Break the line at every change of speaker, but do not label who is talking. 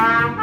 Bye.